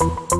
Bye.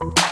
Bye.